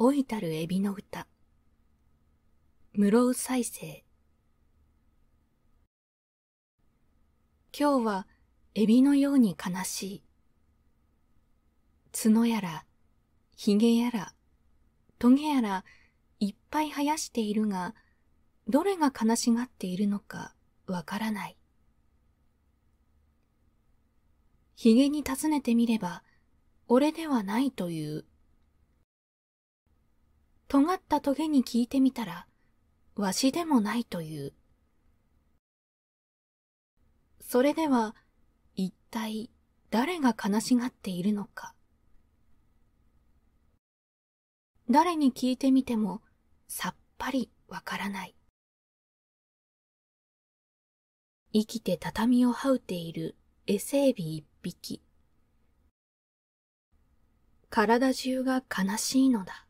老いたるエビの歌。室生再生。今日はエビのように悲しい。角やら、髭やら、トゲやら、いっぱい生やしているが、どれが悲しがっているのかわからない。髭に尋ねてみれば、俺ではないという。尖ったトゲに聞いてみたら、わしでもないという。それでは、一体誰が悲しがっているのか。誰に聞いてみても、さっぱりわからない。生きて畳を這うているエセエビ一匹。体中が悲しいのだ。